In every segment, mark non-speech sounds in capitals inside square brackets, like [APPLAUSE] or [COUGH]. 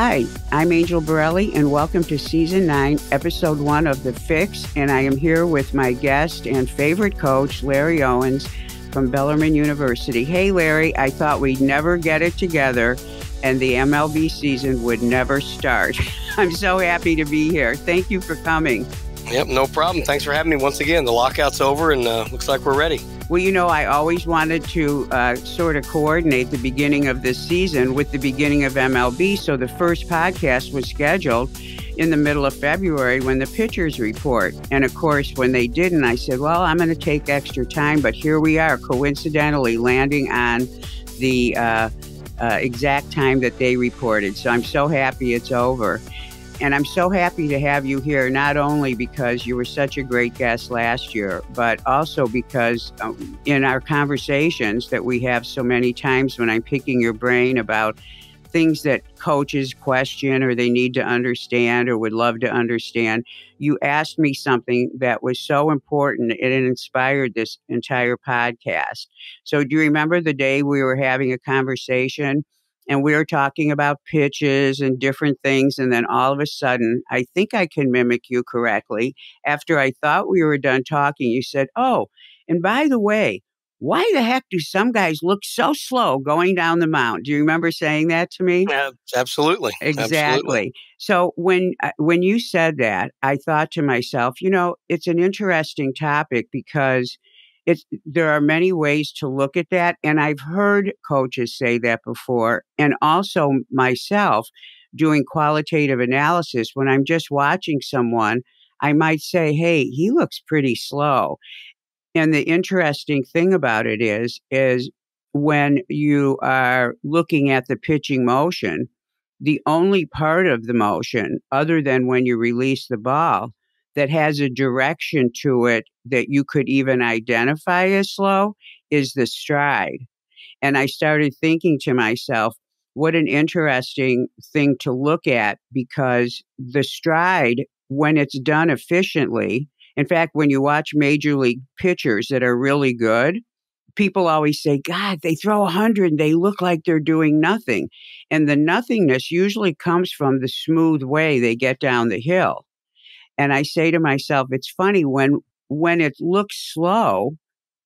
Hi, I'm Angel Borrelli, and welcome to Season 9, Episode 1 of The Fix. And I am here with my guest and favorite coach, Larry Owens from Bellarmine University. Hey, Larry, I thought we'd never get it together and the MLB season would never start. [LAUGHS] I'm so happy to be here. Thank you for coming. Yep, no problem. Thanks for having me once again. The lockout's over and uh, looks like we're ready. Well, you know, I always wanted to uh, sort of coordinate the beginning of this season with the beginning of MLB. So the first podcast was scheduled in the middle of February when the pitchers report. And of course, when they didn't, I said, well, I'm going to take extra time. But here we are, coincidentally landing on the uh, uh, exact time that they reported. So I'm so happy it's over. And I'm so happy to have you here, not only because you were such a great guest last year, but also because um, in our conversations that we have so many times when I'm picking your brain about things that coaches question or they need to understand or would love to understand, you asked me something that was so important. It inspired this entire podcast. So, do you remember the day we were having a conversation? And we were talking about pitches and different things. And then all of a sudden, I think I can mimic you correctly. After I thought we were done talking, you said, Oh, and by the way, why the heck do some guys look so slow going down the mountain? Do you remember saying that to me? Yeah, absolutely. Exactly. Absolutely. So when uh, when you said that, I thought to myself, you know, it's an interesting topic because it's there are many ways to look at that and i've heard coaches say that before and also myself doing qualitative analysis when i'm just watching someone i might say hey he looks pretty slow. And the interesting thing about it is is when you are looking at the pitching motion the only part of the motion other than when you release the ball that has a direction to it that you could even identify as slow is the stride. And I started thinking to myself, what an interesting thing to look at because the stride, when it's done efficiently, in fact, when you watch major league pitchers that are really good, people always say, God, they throw 100 and they look like they're doing nothing. And the nothingness usually comes from the smooth way they get down the hill. And I say to myself, it's funny when when it looks slow,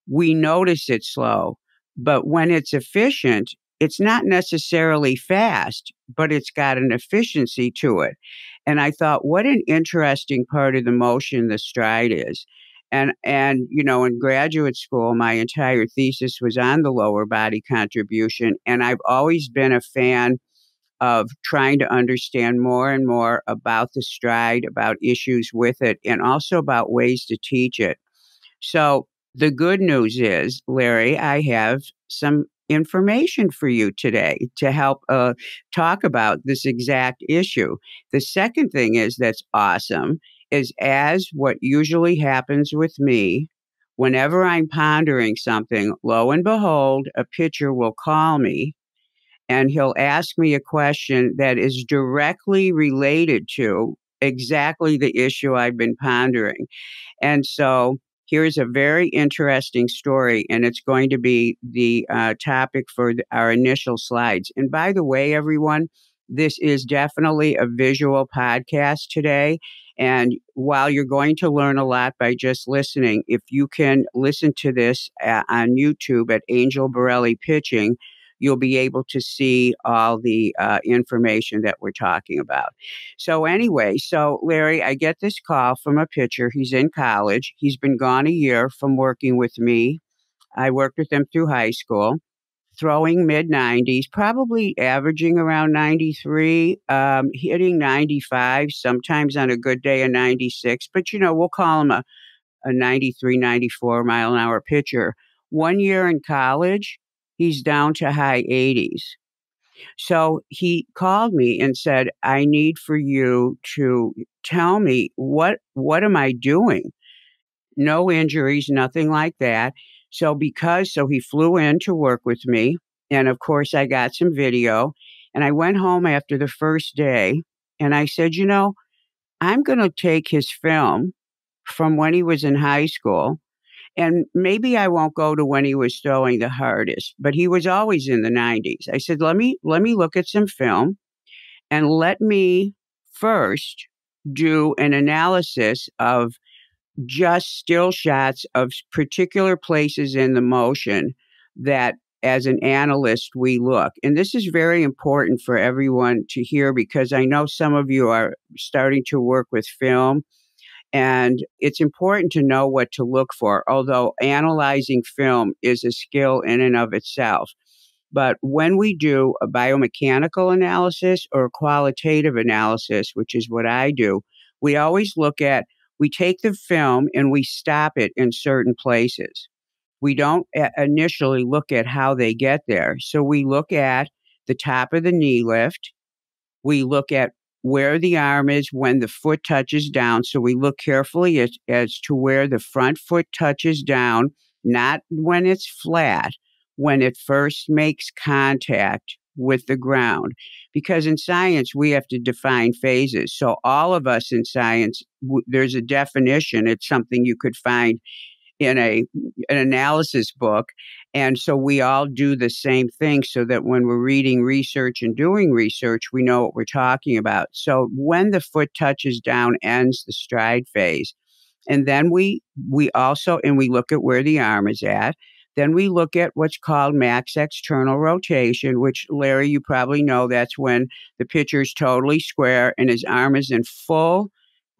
we notice it's slow. But when it's efficient, it's not necessarily fast, but it's got an efficiency to it. And I thought, what an interesting part of the motion the stride is. And and you know, in graduate school, my entire thesis was on the lower body contribution. And I've always been a fan of trying to understand more and more about the stride, about issues with it, and also about ways to teach it. So, the good news is, Larry, I have some information for you today to help uh, talk about this exact issue. The second thing is that's awesome is as what usually happens with me, whenever I'm pondering something, lo and behold, a pitcher will call me and he'll ask me a question that is directly related to exactly the issue I've been pondering. And so here's a very interesting story, and it's going to be the uh, topic for our initial slides. And by the way, everyone, this is definitely a visual podcast today. And while you're going to learn a lot by just listening, if you can listen to this uh, on YouTube at Angel Borrelli Pitching, you'll be able to see all the uh, information that we're talking about. So, anyway, so Larry, I get this call from a pitcher. He's in college. He's been gone a year from working with me. I worked with him through high school, throwing mid 90s, probably averaging around 93, um, hitting 95, sometimes on a good day, a 96. But, you know, we'll call him a, a 93, 94 mile an hour pitcher. One year in college, he's down to high 80s. So he called me and said, I need for you to tell me what what am I doing? No injuries, nothing like that. So because so he flew in to work with me and of course I got some video and I went home after the first day and I said, you know, I'm going to take his film from when he was in high school and maybe I won't go to when he was throwing the hardest, but he was always in the 90s. I said, "Let me let me look at some film." And let me first do an analysis of just still shots of particular places in the motion that as an analyst we look. And this is very important for everyone to hear because I know some of you are starting to work with film and it's important to know what to look for, although analyzing film is a skill in and of itself. But when we do a biomechanical analysis or a qualitative analysis, which is what I do, we always look at, we take the film and we stop it in certain places. We don't initially look at how they get there. So we look at the top of the knee lift. We look at where the arm is when the foot touches down. So we look carefully as, as to where the front foot touches down, not when it's flat, when it first makes contact with the ground. Because in science, we have to define phases. So, all of us in science, w- there's a definition. It's something you could find in a an analysis book and so we all do the same thing so that when we're reading research and doing research we know what we're talking about. So when the foot touches down ends the stride phase and then we we also and we look at where the arm is at then we look at what's called max external rotation, which Larry, you probably know that's when the pitcher is totally square and his arm is in full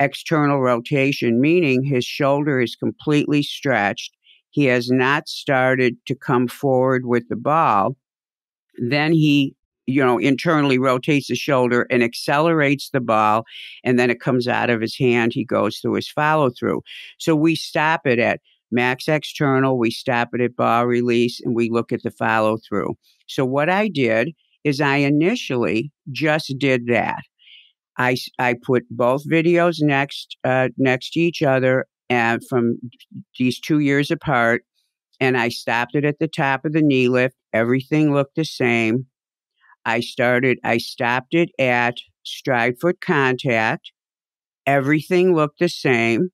external rotation, meaning his shoulder is completely stretched. He has not started to come forward with the ball. Then he, you know, internally rotates the shoulder and accelerates the ball, and then it comes out of his hand. He goes through his follow through. So we stop it at max external, we stop it at ball release, and we look at the follow through. So what I did is I initially just did that. I, I put both videos next uh, next to each other and from these two years apart, and I stopped it at the top of the knee lift. Everything looked the same. I started. I stopped it at stride foot contact. Everything looked the same.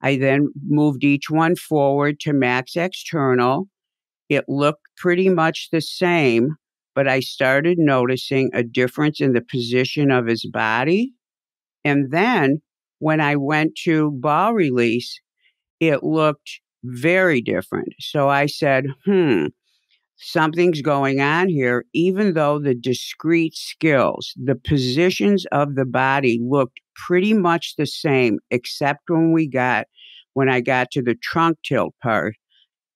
I then moved each one forward to max external. It looked pretty much the same, but I started noticing a difference in the position of his body. And then when I went to ball release, it looked very different. So I said, hmm, something's going on here, even though the discrete skills, the positions of the body looked pretty much the same, except when we got when I got to the trunk tilt part.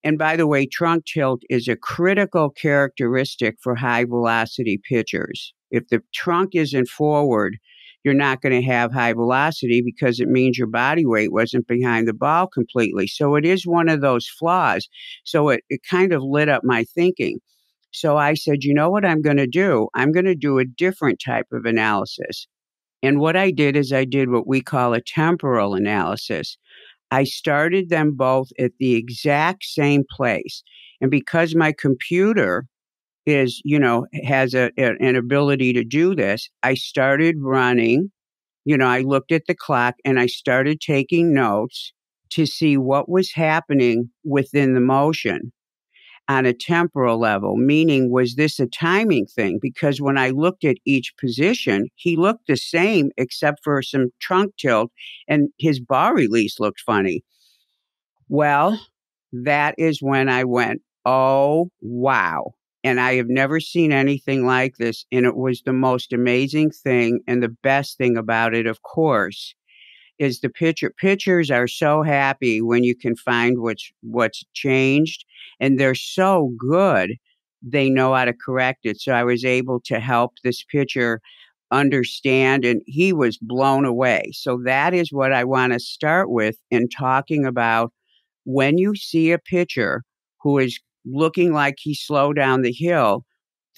And by the way, trunk tilt is a critical characteristic for high velocity pitchers. If the trunk isn't forward, you're not going to have high velocity because it means your body weight wasn't behind the ball completely. So it is one of those flaws. So it, it kind of lit up my thinking. So I said, you know what I'm going to do? I'm going to do a different type of analysis. And what I did is I did what we call a temporal analysis. I started them both at the exact same place. And because my computer is, you know, has a, a, an ability to do this, I started running. You know, I looked at the clock and I started taking notes to see what was happening within the motion on a temporal level, meaning was this a timing thing? Because when I looked at each position, he looked the same except for some trunk tilt and his ball release looked funny. Well, that is when I went, oh, wow. And I have never seen anything like this. And it was the most amazing thing. And the best thing about it, of course, is the pitcher pitchers are so happy when you can find what's what's changed and they're so good they know how to correct it so i was able to help this pitcher understand and he was blown away so that is what i want to start with in talking about when you see a pitcher who is looking like he slowed down the hill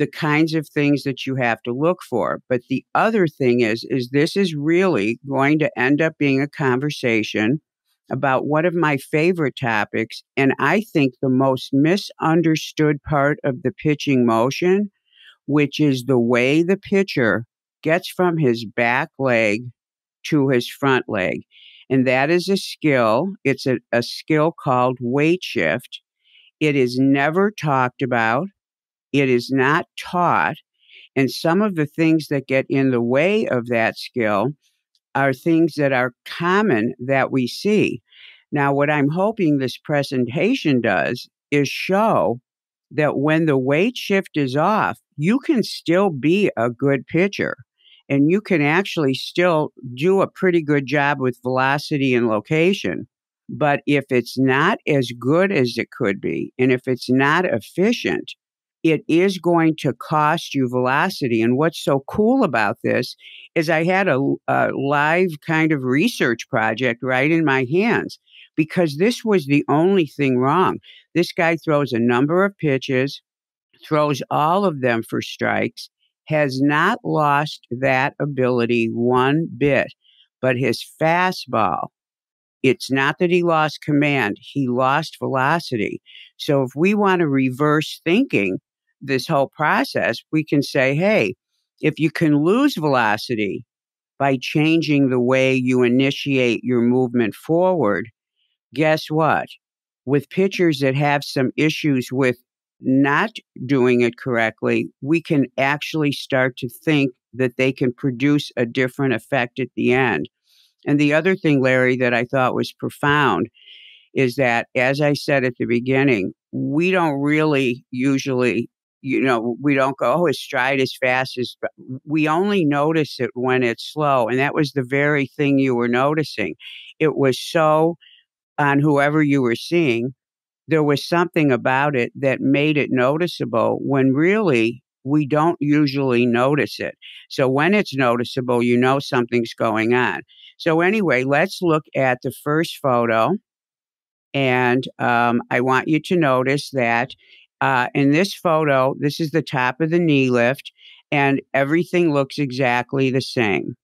the kinds of things that you have to look for. But the other thing is, is this is really going to end up being a conversation about one of my favorite topics. And I think the most misunderstood part of the pitching motion, which is the way the pitcher gets from his back leg to his front leg. And that is a skill. It's a, a skill called weight shift. It is never talked about. It is not taught. And some of the things that get in the way of that skill are things that are common that we see. Now, what I'm hoping this presentation does is show that when the weight shift is off, you can still be a good pitcher and you can actually still do a pretty good job with velocity and location. But if it's not as good as it could be, and if it's not efficient, it is going to cost you velocity. And what's so cool about this is I had a, a, live kind of research project right in my hands because this was the only thing wrong. This guy throws a number of pitches, throws all of them for strikes, has not lost that ability one bit, but his fastball it's not that he lost command, he lost velocity. So if we want to reverse thinking this whole process, we can say, hey, if you can lose velocity by changing the way you initiate your movement forward, guess what? With pitchers that have some issues with not doing it correctly, we can actually start to think that they can produce a different effect at the end. And the other thing, Larry, that I thought was profound is that, as I said at the beginning, we don't really usually, you know, we don't go, oh, is fast as we only notice it when it's slow. And that was the very thing you were noticing. It was so on whoever you were seeing, there was something about it that made it noticeable when really we don't usually notice it. So when it's noticeable, you know something's going on. So, anyway, let's look at the first photo. And um, I want you to notice that uh, in this photo, this is the top of the knee lift, and everything looks exactly the same.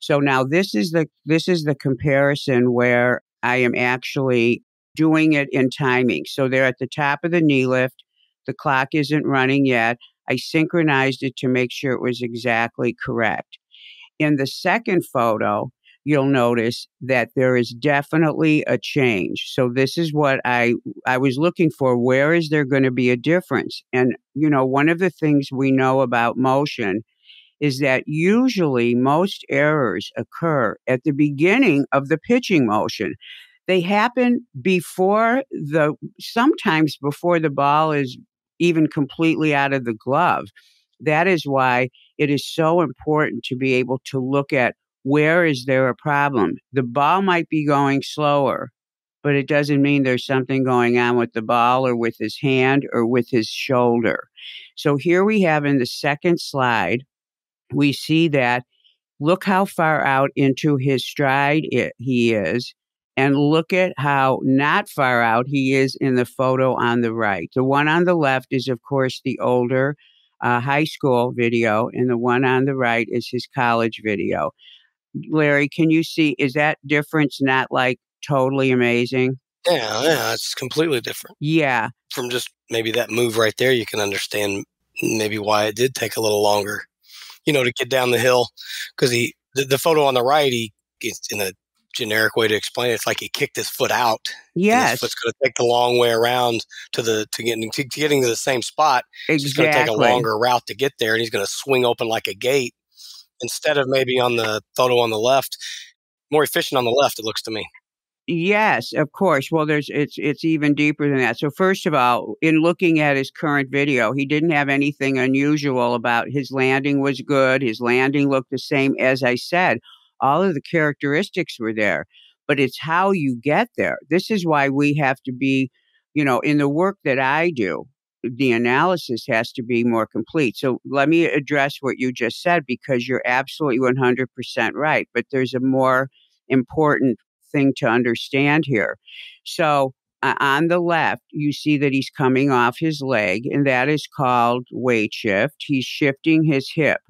So now this is the this is the comparison where I am actually doing it in timing. So they're at the top of the knee lift. The clock isn't running yet. I synchronized it to make sure it was exactly correct. In the second photo, you'll notice that there is definitely a change. So this is what I I was looking for. Where is there going to be a difference? And you know, one of the things we know about motion is that usually most errors occur at the beginning of the pitching motion. They happen before the sometimes before the ball is even completely out of the glove. That is why it is so important to be able to look at where is there a problem? The ball might be going slower, but it doesn't mean there's something going on with the ball or with his hand or with his shoulder. So here we have in the second slide, we see that look how far out into his stride it, he is. And look at how not far out he is in the photo on the right. The one on the left is, of course, the older uh, high school video, and the one on the right is his college video. Larry, can you see, is that difference not like totally amazing? Yeah, yeah, it's completely different. Yeah. From just maybe that move right there, you can understand maybe why it did take a little longer, you know, to get down the hill. Because he, the, the, photo on the right, he, in a generic way to explain it, it's like he kicked his foot out. Yes. His foot's going to take the long way around to the, to getting, to getting to the same spot. Exactly. It's going to take a longer route to get there and he's going to swing open like a gate instead of maybe on the photo on the left. More efficient on the left, it looks to me. Yes, of course. Well, there's it's it's even deeper than that. So first of all, in looking at his current video, he didn't have anything unusual about his landing was good. His landing looked the same as I said. All of the characteristics were there, but it's how you get there. This is why we have to be, you know, in the work that I do, the analysis has to be more complete. So let me address what you just said because you're absolutely 100% right. But there's a more important thing to understand here. So uh, on the left, you see that he's coming off his leg, and that is called weight shift. He's shifting his hip.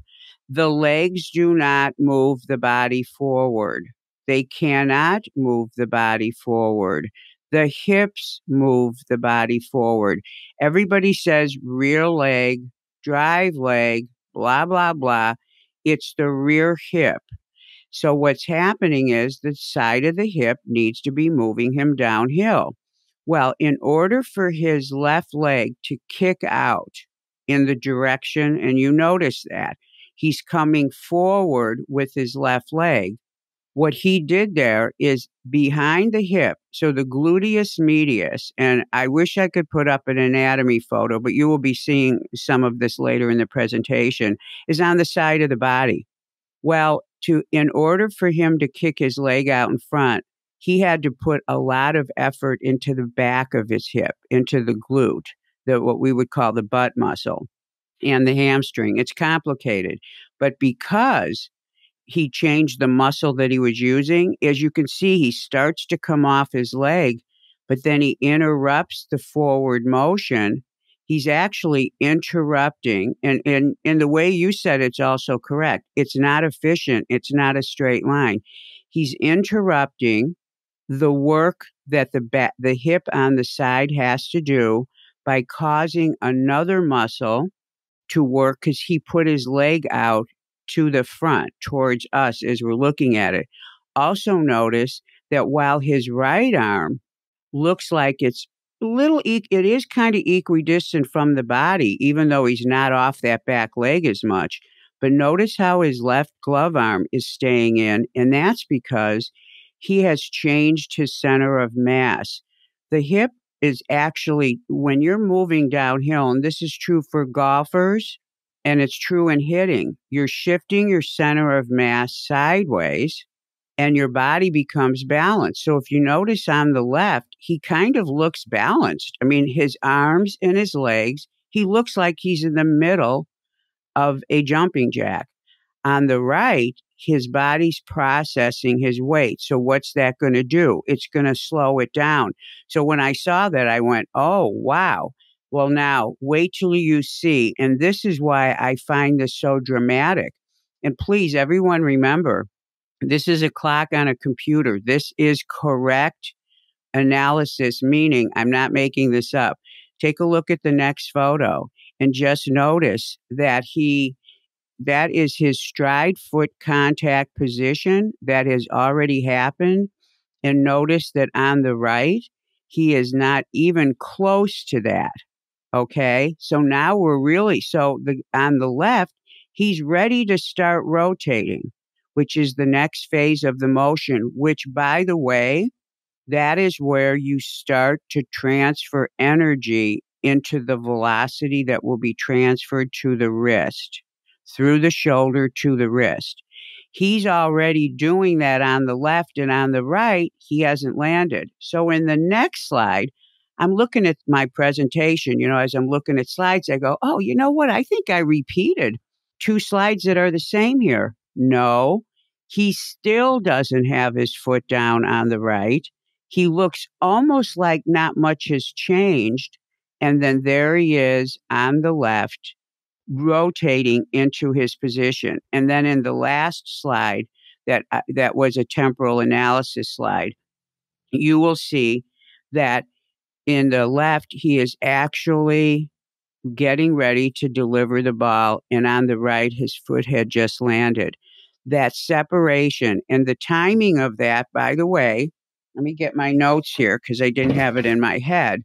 The legs do not move the body forward. They cannot move the body forward. The hips move the body forward. Everybody says rear leg, drive leg, blah, blah, blah. It's the rear hip. So what's happening is the side of the hip needs to be moving him downhill. Well, in order for his left leg to kick out in the direction, and you notice that he's coming forward with his left leg. What he did there is behind the hip, so the gluteus medius, and I wish I could put up an anatomy photo, but you will be seeing some of this later in the presentation, is on the side of the body. Well, to in order for him to kick his leg out in front, he had to put a lot of effort into the back of his hip, into the glute, the what we would call the butt muscle and the hamstring. It's complicated. But because he changed the muscle that he was using, as you can see, he starts to come off his leg, but then he interrupts the forward motion. He's actually interrupting, and in in the way you said it's also correct. It's not efficient. It's not a straight line. He's interrupting the work that the ba- the hip on the side has to do by causing another muscle to work because he put his leg out to the front towards us as we're looking at it. Also, notice that while his right arm looks like it's little, it is kind of equidistant from the body, even though he's not off that back leg as much. But notice how his left glove arm is staying in, and that's because he has changed his center of mass. The hip is actually, when you're moving downhill, and this is true for golfers and it's true in hitting, you're shifting your center of mass sideways and your body becomes balanced. So if you notice on the left, he kind of looks balanced. I mean, his arms and his legs, he looks like he's in the middle of a jumping jack. On the right, his body's processing his weight. So what's that going to do? It's going to slow it down. So when I saw that, I went, oh, wow. Well, now wait till you see. And this is why I find this so dramatic. And please, everyone, remember this is a clock on a computer. This is correct analysis, meaning I'm not making this up. Take a look at the next photo and just notice that he that is his stride foot contact position that has already happened. And notice that on the right, he is not even close to that. Okay. So now we're really, so the, on the left, he's ready to start rotating, which is the next phase of the motion, which by the way, that is where you start to transfer energy into the velocity that will be transferred to the wrist through the shoulder to the wrist. He's already doing that on the left and on the right, he hasn't landed. So in the next slide, I'm looking at my presentation, you know, as I'm looking at slides, I go, oh, you know what? I think I repeated two slides that are the same here. No, he still doesn't have his foot down on the right. He looks almost like not much has changed. And then there he is on the left rotating into his position. And then in the last slide, that uh, that was a temporal analysis slide, you will see that in the left he is actually getting ready to deliver the ball, and on the right his foot had just landed. That separation and the timing of that, by the way, let me get my notes here because I didn't have it in my head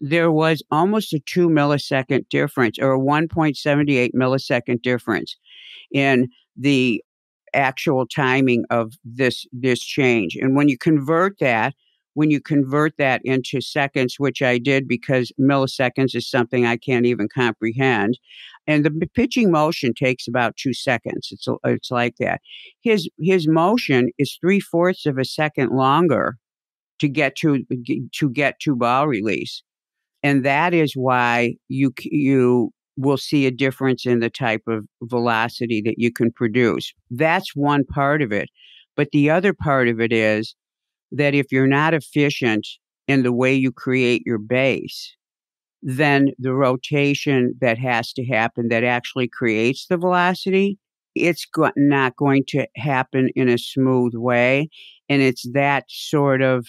there was almost a two millisecond difference or a 1.78 millisecond difference in the actual timing of this this change and when you convert that when you convert that into seconds which i did because milliseconds is something i can't even comprehend and the pitching motion takes about two seconds it's it's like that his his motion is three fourths of a second longer to get to uh, to get to ball release and that is why you you will see a difference in the type of velocity that you can produce. That's one part of it. But the other part of it is that if you're not efficient in the way you create your base, then the rotation that has to happen that actually creates the velocity, it's go- not going to happen in a smooth way. And it's that sort of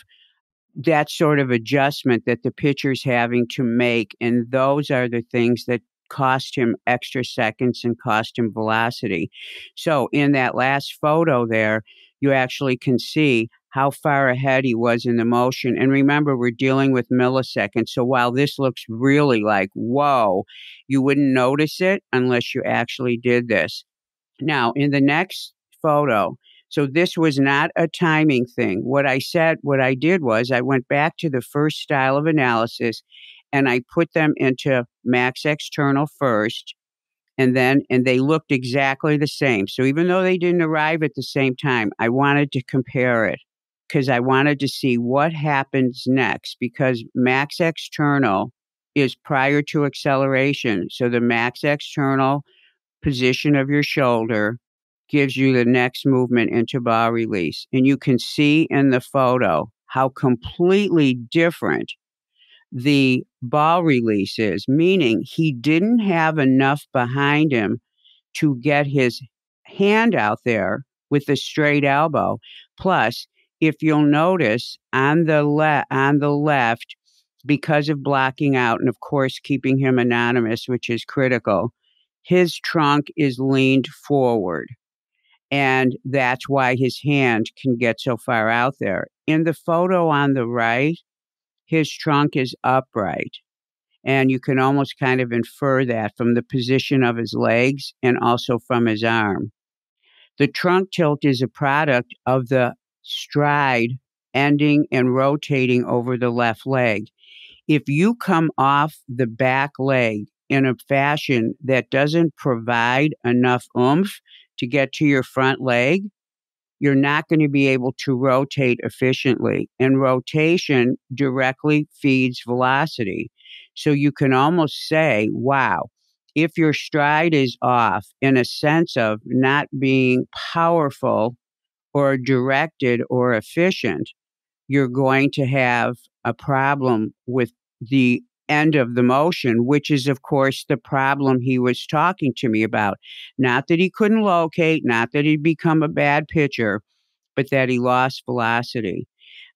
that sort of adjustment that the pitcher's having to make. And those are the things that cost him extra seconds and cost him velocity. So in that last photo there, you actually can see how far ahead he was in the motion. And remember, we're dealing with milliseconds. So while this looks really like, whoa, you wouldn't notice it unless you actually did this. Now, in the next photo, so this was not a timing thing. What I said, what I did was I went back to the first style of analysis and I put them into max external first and then and they looked exactly the same. So even though they didn't arrive at the same time, I wanted to compare it because I wanted to see what happens next because max external is prior to acceleration. So the max external position of your shoulder gives you the next movement into ball release. And you can see in the photo how completely different the ball release is, meaning he didn't have enough behind him to get his hand out there with the straight elbow. Plus, if you'll notice on the le- on the left, because of blocking out and of course keeping him anonymous, which is critical, his trunk is leaned forward. And that's why his hand can get so far out there. In the photo on the right, his trunk is upright. And you can almost kind of infer that from the position of his legs and also from his arm. The trunk tilt is a product of the stride ending and rotating over the left leg. If you come off the back leg in a fashion that doesn't provide enough oomph to get to your front leg, you're not going to be able to rotate efficiently. And rotation directly feeds velocity. So you can almost say, wow, if your stride is off in a sense of not being powerful or directed or efficient, you're going to have a problem with the end of the motion, which is, of course, the problem he was talking to me about. Not that he couldn't locate, not that he'd become a bad pitcher, but that he lost velocity.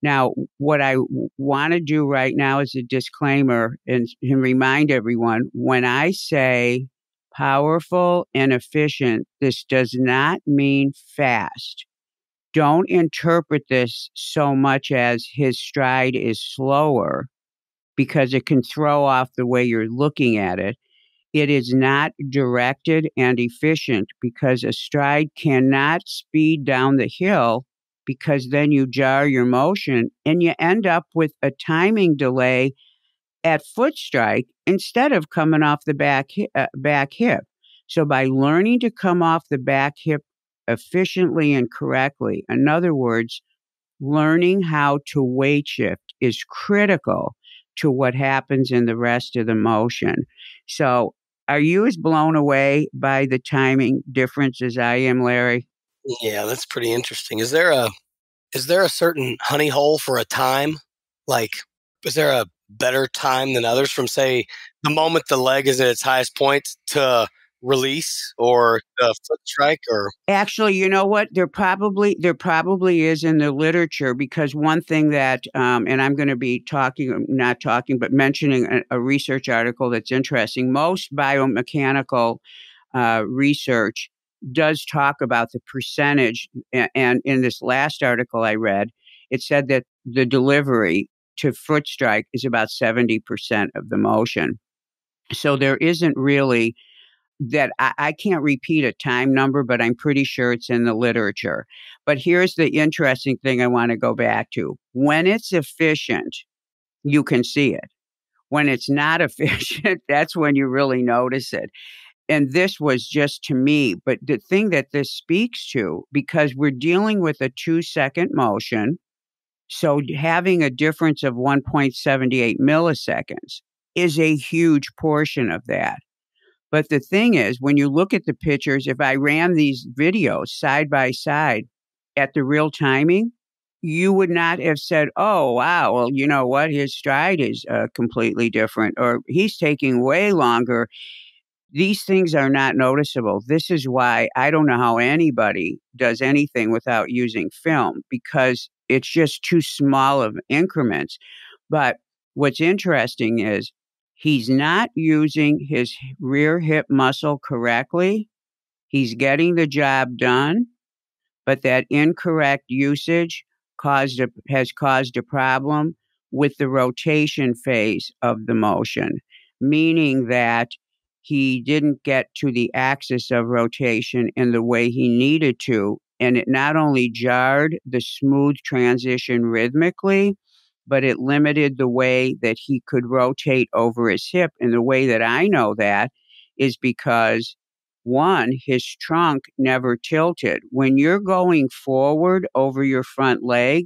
Now, what I w- want to do right now is a disclaimer and, and remind everyone when I say powerful and efficient, this does not mean fast. Don't interpret this so much as his stride is slower because it can throw off the way you're looking at it. It is not directed and efficient because a stride cannot speed down the hill because then you jar your motion and you end up with a timing delay at foot strike instead of coming off the back uh, back hip. So by learning to come off the back hip efficiently and correctly, in other words, learning how to weight shift is critical to what happens in the rest of the motion. So, are you as blown away by the timing difference as I am, Larry? Yeah, that's pretty interesting. Is there a is there a certain honey hole for a time? Like, is there a better time than others from say the moment the leg is at its highest point to release or foot strike or actually you know what? There probably there probably is in the literature because one thing that um, and i'm going to be talking not talking but mentioning a, a, research article that's interesting. Most biomechanical uh, research does talk about the percentage and, and in this last article i read it said that the delivery to foot strike is about 70% of the motion. So there isn't really that I, I, can't repeat a time number, but I'm pretty sure it's in the literature. But here's the interesting thing I want to go back to. When it's efficient, you can see it. When it's not [LAUGHS] efficient, that's when you really notice it. And this was just to me, but the thing that this speaks to, because we're dealing with a two second motion, so having a difference of 1.78 milliseconds is a huge portion of that. But the thing is, when you look at the pictures, if I ran these videos side by side at the real timing, you would not have said, oh, wow, well, you know what? His stride is uh, completely different, or he's taking way longer. These things are not noticeable. This is why I don't know how anybody does anything without using film because it's just too small of increments. But what's interesting is He's not using his rear hip muscle correctly. He's getting the job done, but that incorrect usage caused a, has caused a problem with the rotation phase of the motion, meaning that he didn't get to the axis of rotation in the way he needed to. And it not only jarred the smooth transition rhythmically, but it limited the way that he could rotate over his hip. And the way that I know that is because one, his trunk never tilted. When you're going forward over your front leg,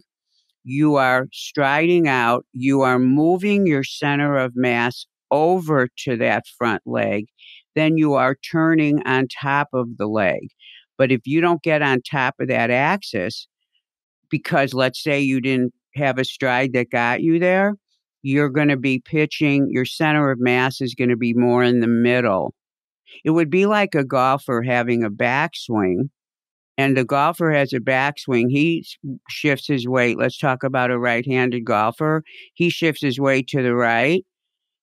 you are striding out, you are moving your center of mass over to that front leg, then you are turning on top of the leg. But if you don't get on top of that axis, because let's say you didn't have a stride that got you there, you're going to be pitching, your center of mass is going to be more in the middle. It would be like a golfer having a backswing, and the golfer has a backswing. He shifts his weight. Let's talk about a right handed golfer. He shifts his weight to the right.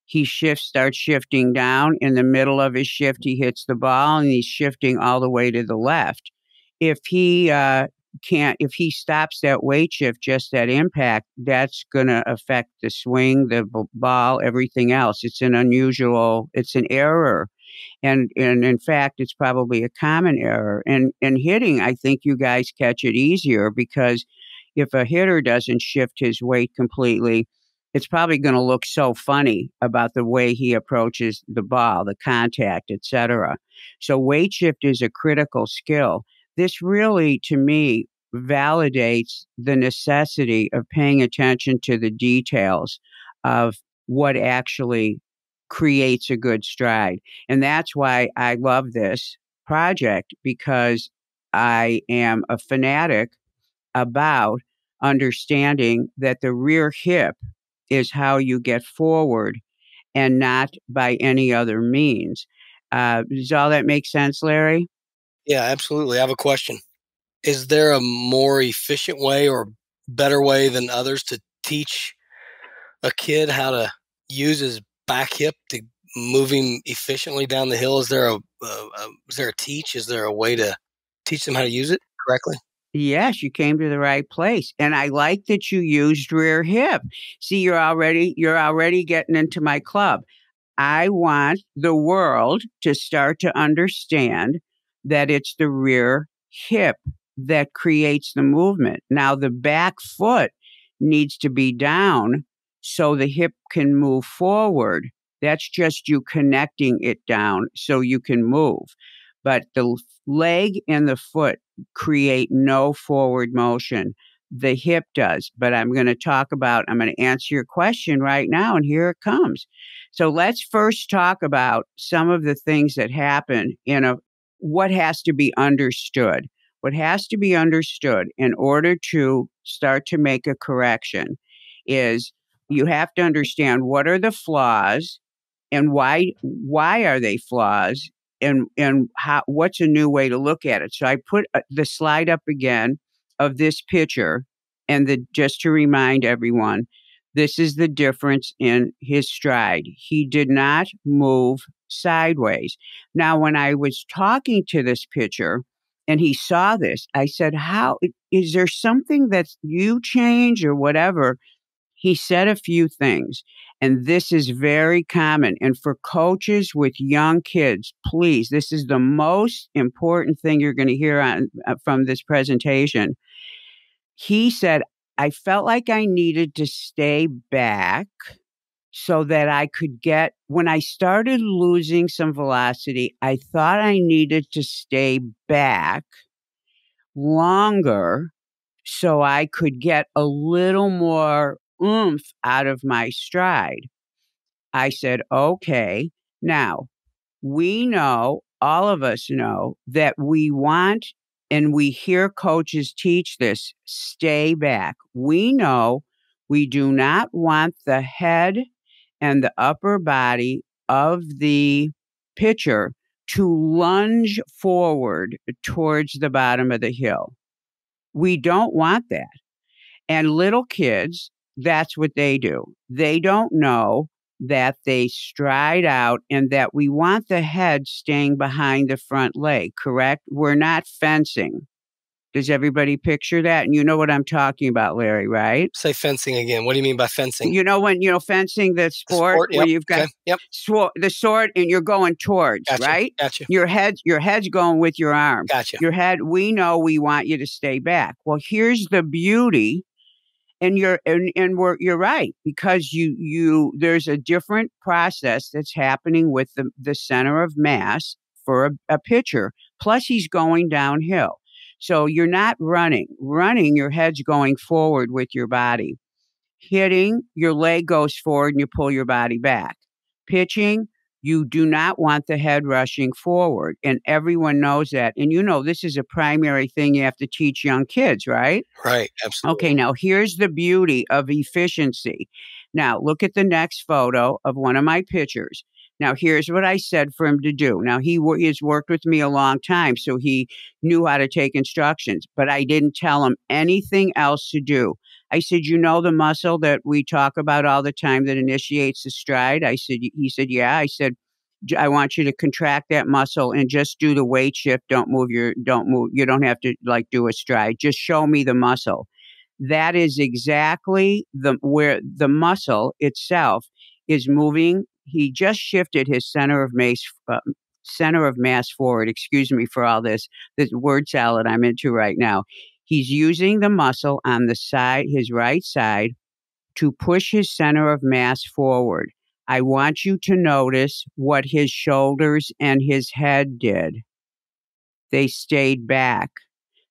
He shifts, starts shifting down. In the middle of his shift, he hits the ball and he's shifting all the way to the left. If he uh, can't if he stops that weight shift just that impact that's going to affect the swing the ball everything else. It's an unusual it's an error. And and in fact it's probably a common error. And and hitting i think you guys catch it easier because if a hitter doesn't shift his weight completely it's probably going to look so funny about the way he approaches the ball the contact etc so weight shift is a critical skill this really, to me, validates the necessity of paying attention to the details of what actually creates a good stride. And that's why I love this project because I am a fanatic about understanding that the rear hip is how you get forward and not by any other means. Uh, does all that make sense, Larry? Yeah, absolutely. I have a question. Is there a more efficient way or better way than others to teach a kid how to use his back hip to move him efficiently down the hill? Is there a, a, a is there a teach? Is there a way to teach them how to use it correctly? Yes, you came to the right place. And I like that you used rear hip. See, you're already you're already getting into my club. I want the world to start to understand that it's the rear hip that creates the movement. Now, the back foot needs to be down so the hip can move forward. That's just you connecting it down so you can move. But the leg and the foot create no forward motion. The hip does. But I'm going to talk about, I'm going to answer your question right now, and here it comes. So let's first talk about some of the things that happen in a what has to be understood. What has to be understood in order to start to make a correction is you have to understand what are the flaws and why why are they flaws and and how what's a new way to look at it. So I put uh, the slide up again of this picture and the just to remind everyone this is the difference in his stride. He did not move sideways. Now, when I was talking to this pitcher and he saw this, I said, How is there something that you change or whatever? He said a few things, and this is very common. And for coaches with young kids, please, this is the most important thing you're going to hear on, uh, from this presentation. He said, I felt like I needed to stay back so that I could get, when I started losing some velocity, I thought I needed to stay back longer so I could get a little more oomph out of my stride. I said, okay, now we know, all of us know, that we want, and we hear coaches teach this stay back. We know we do not want the head and the upper body of the pitcher to lunge forward towards the bottom of the hill. We don't want that. And little kids, that's what they do. They don't know that they stride out and that we want the head staying behind the front leg, correct? We're not fencing. Does everybody picture that? And you know what I'm talking about, Larry, right? Say fencing again. What do you mean by fencing? You know when you know fencing the sport, sport, where yep, you've got okay, yep. swo- the sword and you're going towards, Gotcha. right? Gotcha. Your head your head's going with your arm. Gotcha. Your head, we know we want you to stay back. Well, here's the beauty. And you're and, and we're you're right, because you you there's a different process that's happening with the, the center of mass for a, a pitcher. Plus he's going downhill. So you're not running. Running, your head's going forward with your body. Hitting, your leg goes forward and you pull your body back. Pitching, you do not want the head rushing forward. And everyone knows that. And you know, this is a primary thing you have to teach young kids, right? Right. Absolutely. Okay, now here's the beauty of efficiency. Now, look at the next photo of one of my pictures. Now, here's what I said for him to do. Now, he he has worked with me a long time, so he knew how to take instructions, but I didn't tell him anything else to do. I said, You know the muscle that we talk about all the time that initiates the stride? I said, He said, Yeah. I said, I want you to contract that muscle and just do the weight shift. Don't move your, don't move. You don't have to like do a stride. Just show me the muscle. That is exactly the where the muscle itself is moving. He just shifted his center of mass, uh, center of mass forward. Excuse me for all this, this word salad I'm into right now. He's using the muscle on the side, his right side, to push his center of mass forward. I want you to notice what his shoulders and his head did. They stayed back.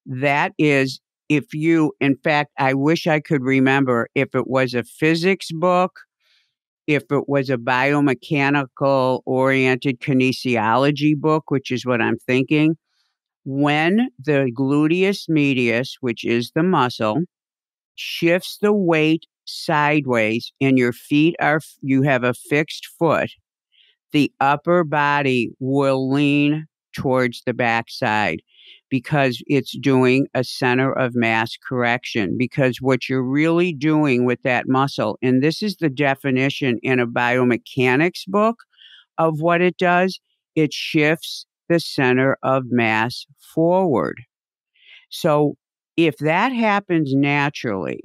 That is, if you, in fact, I wish I could remember if it was a physics book, if it was a biomechanical oriented kinesiology book, which is what I'm thinking. When the gluteus medius, which is the muscle, shifts the weight sideways and your feet are, you have a fixed foot, the upper body will lean towards the backside because it's doing a center of mass correction. Because what you're really doing with that muscle, and this is the definition in a biomechanics book of what it does, it shifts the center of mass forward. So if that happens naturally,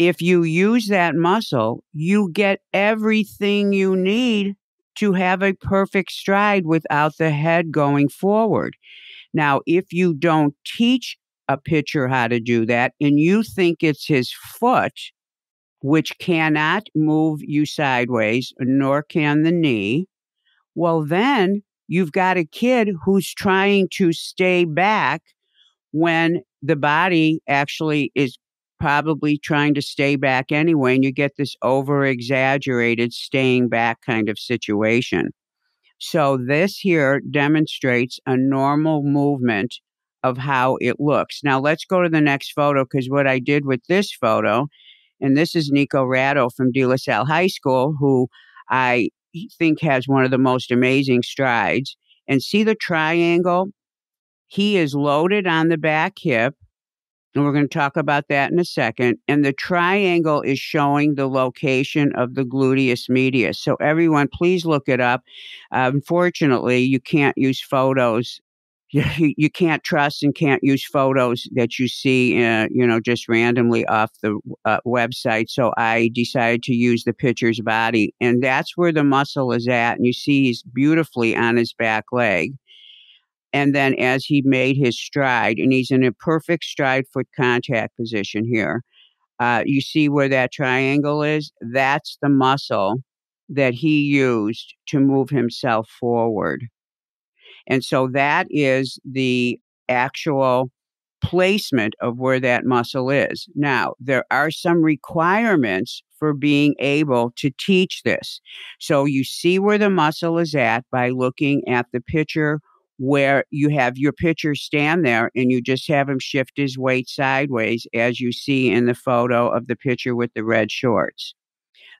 if you use that muscle, you get everything you need to have a perfect stride without the head going forward. Now, if you don't teach a pitcher how to do that and you think it's his foot, which cannot move you sideways, nor can the knee, well, then you've got a kid who's trying to stay back when the body actually is probably trying to stay back anyway, and you get this over exaggerated staying back kind of situation. So, this here demonstrates a normal movement of how it looks. Now, let's go to the next photo because what I did with this photo, and this is Nico Ratto from De La Salle High School, who I think has one of the most amazing strides. And see the triangle? He is loaded on the back hip. And we're going to talk about that in a second. And the triangle is showing the location of the gluteus medius. So, everyone, please look it up. Uh, unfortunately, you can't use photos. [LAUGHS] You, you can't trust and can't use photos that you see, uh, you know, just randomly off the uh, website. So I decided to use the pitcher's body, and that's where the muscle is at. And you see he's beautifully on his back leg. And then as he made his stride, and he's in a perfect stride foot contact position here, uh, you see where that triangle is? That's the muscle that he used to move himself forward. And so that is the actual placement of where that muscle is. Now, there are some requirements for being able to teach this. So you see where the muscle is at by looking at the picture where you have your pitcher stand there and you just have him shift his weight sideways, as you see in the photo of the pitcher with the red shorts.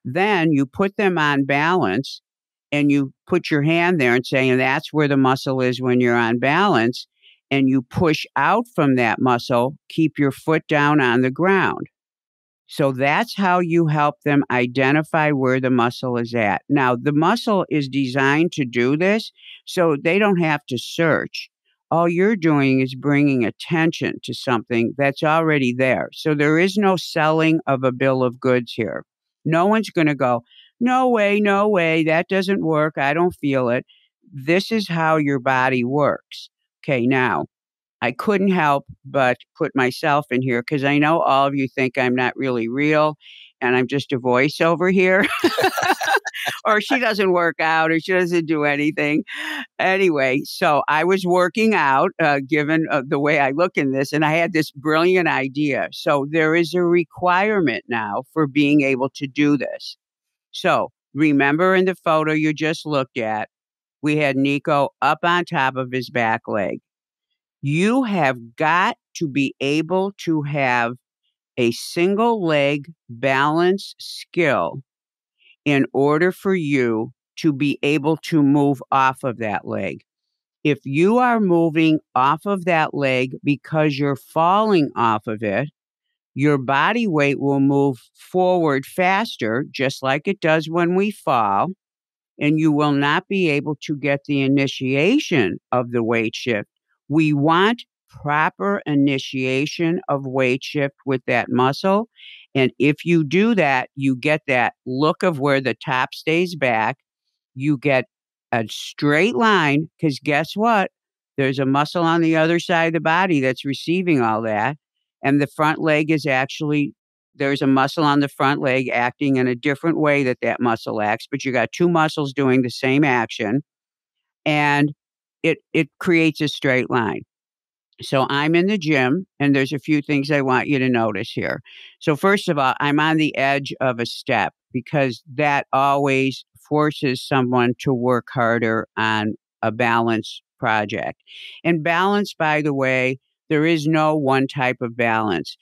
Then you put them on balance and you put your hand there and say, and that's where the muscle is when you're on balance. And you push out from that muscle, keep your foot down on the ground. So that's how you help them identify where the muscle is at. Now, the muscle is designed to do this so they don't have to search. all you're doing is bringing attention to something that's already there. So there is no selling of a bill of goods here. No one's going to go, no way, no way, that doesn't work. I don't feel it. This is how your body works. Okay, now I couldn't help but put myself in here because I know all of you think I'm not really real and I'm just a voice over here. [LAUGHS] or she doesn't work out or she doesn't do anything. Anyway, so I was working out, uh, given uh, the way I look in this, and I had this brilliant idea. So there is a requirement now for being able to do this. So remember in the photo you just looked at, we had Nico up on top of his back leg. You have got to be able to have a single leg balance skill in order for you to be able to move off of that leg. If you are moving off of that leg because you're falling off of it, your body weight will move forward faster, just like it does when we fall, and you will not be able to get the initiation of the weight shift. We want proper initiation of weight shift with that muscle. And if you do that, you get that look of where the top stays back. You get a straight line because guess what? There's a muscle on the other side of the body that's receiving all that. And the front leg is actually, there's a muscle on the front leg acting in a different way that that muscle acts, but you got two muscles doing the same action. And it, it creates a straight line. So I'm in the gym, and there's a few things I want you to notice here. So, first of all, I'm on the edge of a step because that always forces someone to work harder on a balance project. And balance, by the way, there is no one type of balance.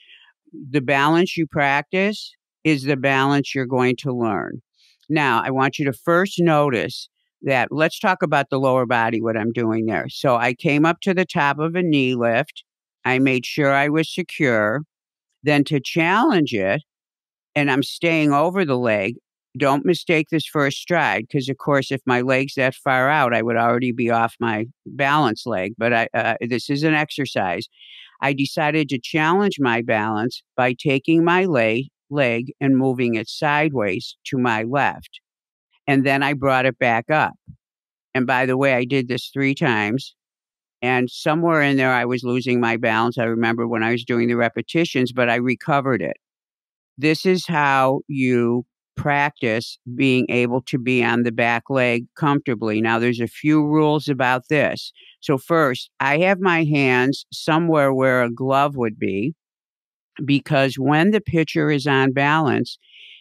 The balance you practice is the balance you're going to learn. Now, I want you to first notice that let's talk about the lower body, what I'm doing there. So I came up to the top of a knee lift. I made sure I was secure. Then to challenge it, and I'm staying over the leg. Don't mistake this for a stride, because of course, if my leg's that far out, I would already be off my balance leg. But I, uh, this is an exercise. I decided to challenge my balance by taking my leg, leg and moving it sideways to my left. And then I brought it back up. And by the way, I did this three times. And somewhere in there, I was losing my balance. I remember when I was doing the repetitions, but I recovered it. This is how you practice being able to be on the back leg comfortably. Now, there's a few rules about this. So, first, I have my hands somewhere where a glove would be because when the pitcher is on balance,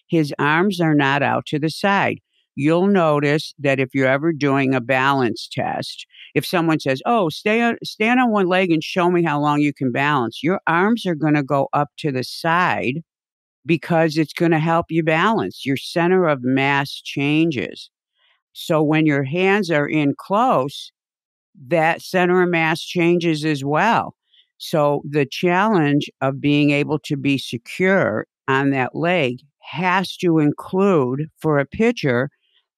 his arms are not out to the side you'll notice that if you're ever doing a balance test, if someone says, "Oh, stay stand on one leg and show me how long you can balance," your arms are going to go up to the side because it's going to help you balance. Your center of mass changes. So when your hands are in close, that center of mass changes as well. So the challenge of being able to be secure on that leg has to include for a pitcher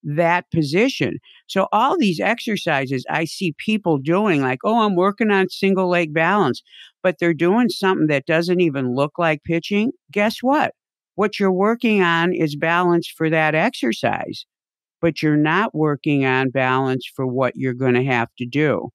that position. So all these exercises I see people doing like, "Oh, I'm working on single leg balance," but they're doing something that doesn't even look like pitching. Guess what? What you're working on is balance for that exercise, but you're not working on balance for what you're going to have to do.